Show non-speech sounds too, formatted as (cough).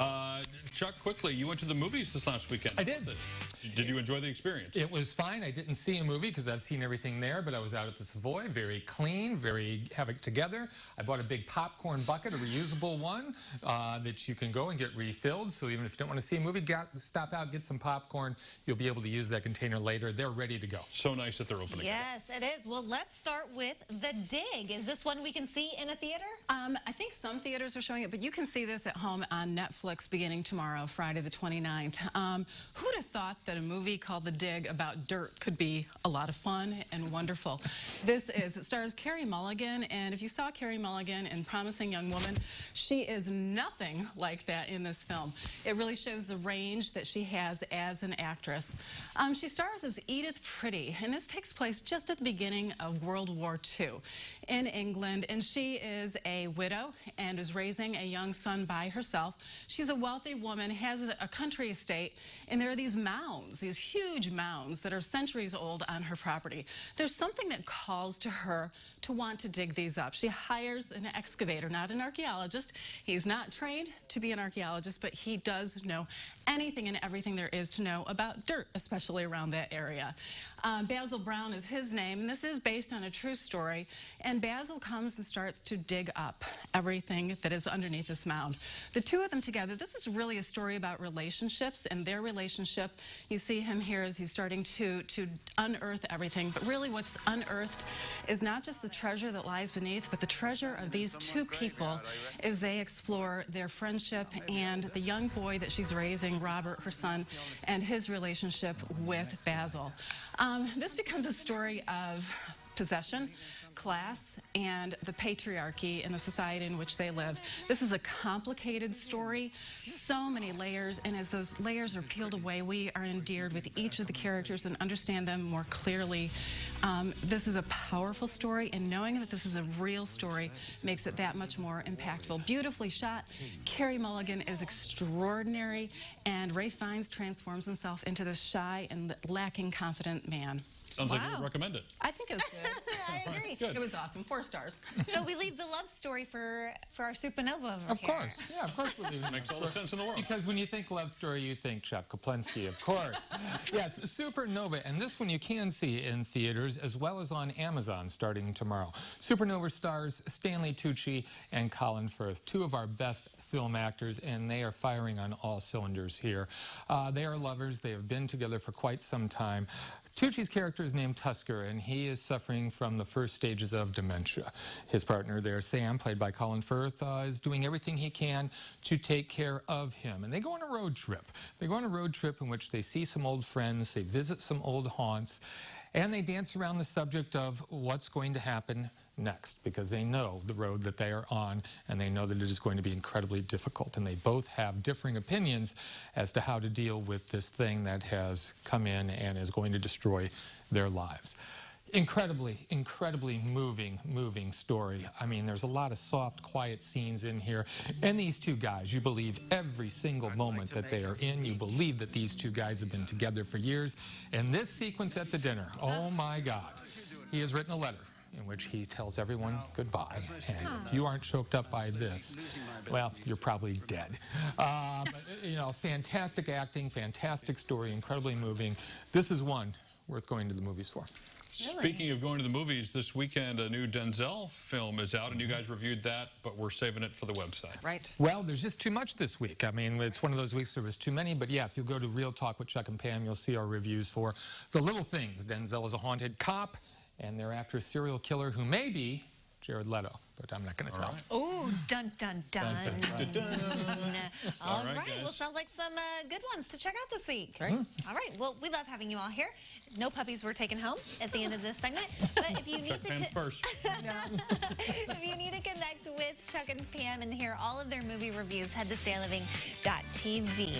Uh, Chuck, quickly, you went to the movies this last weekend. I did. Did you enjoy the experience? It was fine. I didn't see a movie because I've seen everything there, but I was out at the Savoy, very clean, very have it together. I bought a big popcorn bucket, a reusable one uh, that you can go and get refilled. So even if you don't want to see a movie, got, stop out, get some popcorn. You'll be able to use that container later. They're ready to go. So nice that they're opening. Yes, it is. Well, let's start with The Dig. Is this one we can see in a theater? Um, I think some theaters are showing it, but you can see this at home on Netflix beginning tomorrow, Friday the 29th. Um, who'd have thought that a movie called The Dig about dirt could be a lot of fun and wonderful? This is, it stars Carey Mulligan, and if you saw Carey Mulligan in Promising Young Woman, she is nothing like that in this film. It really shows the range that she has as an actress. Um, she stars as Edith Pretty, and this takes place just at the beginning of World War II in England, and she is a widow and is raising a young son by herself. She's a wealthy woman, has a country estate, and there are these mounds, these huge mounds that are centuries old on her property. There's something that calls to her to want to dig these up. She hires an excavator, not an archaeologist. He's not trained to be an archaeologist, but he does know anything and everything there is to know about dirt, especially around that area. Uh, Basil Brown is his name, and this is based on a true story. And Basil comes and starts to dig up everything that is underneath this mound. The two of them together, this is really a story about relationships and their relationship. You see him here as he's starting to, to unearth everything. But really what's unearthed is not just the treasure that lies beneath, but the treasure of these two people as they explore their friendship and the young boy that she's raising, Robert, her son, and his relationship with Basil. Um, this becomes a story of possession, class, and the patriarchy in the society in which they live. This is a complicated story, so many layers, and as those layers are peeled away, we are endeared with each of the characters and understand them more clearly. Um, this is a powerful story, and knowing that this is a real story makes it that much more impactful. Beautifully shot. Carey Mulligan is extraordinary, and Ralph Fiennes transforms himself into this shy and lacking confident man. Sounds wow. like you would recommend it. I think it was good. (laughs) I agree. Good. It was awesome. Four stars. so we leave the love story for for our supernova Of here. course. Yeah, of course we leave it. Makes all the sense in the world. Because when you think love story, you think Chuck Koplinski, of course. (laughs) yes, Supernova. And this one you can see in theaters as well as on Amazon starting tomorrow. Supernova stars Stanley Tucci and Colin Firth, two of our best film actors, and they are firing on all cylinders here. Uh, they are lovers. They have been together for quite some time. Tucci's character is named Tusker, and he is suffering from the first stages of dementia. His partner there, Sam, played by Colin Firth, uh, is doing everything he can to take care of him. And they go on a road trip. They go on a road trip in which they see some old friends, they visit some old haunts, and they dance around the subject of what's going to happen next because they know the road that they are on and they know that it is going to be incredibly difficult. And they both have differing opinions as to how to deal with this thing that has come in and is going to destroy their lives. Incredibly, incredibly moving, moving story. I mean, there's a lot of soft, quiet scenes in here. And these two guys, you believe every single moment that they are in. You believe that these two guys have been together for years. And this sequence at the dinner, oh my God. He has written a letter in which he tells everyone goodbye. And if you aren't choked up by this, well, you're probably dead. (laughs) Um, you know, fantastic acting, fantastic story, incredibly moving. This is one worth going to the movies for. Really? Speaking of going to the movies, this weekend a new Denzel film is out, and you guys reviewed that, but we're saving it for the website. Right. Well, there's just too much this week. I mean, it's one of those weeks there was too many, but yeah, if you go to Real Talk with Chuck and Pam, you'll see our reviews for The Little Things. Denzel is a haunted cop, and they're after a serial killer who may be Jared Leto, but I'm not going to tell. Right. Oh, dun, dun, dun. dun, dun, dun. (laughs) all, all right, right. well, sounds like some uh, good ones to check out this week. That's right. Mm. All right, well, we love having you all here. No puppies were taken home at the end of this segment, but if you (laughs) need Chuck to... first. (laughs) if you need to connect with Chuck and Pam and hear all of their movie reviews, head to stayliving.tv.